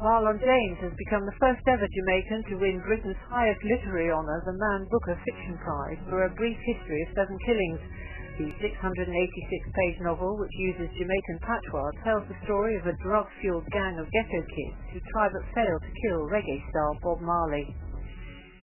Marlon James has become the first ever Jamaican to win Britain's highest literary honour, the Man Booker Fiction Prize, for A Brief History of Seven Killings. The 686-page novel, which uses Jamaican patois, tells the story of a drug-fueled gang of ghetto kids who try but fail to kill reggae star Bob Marley.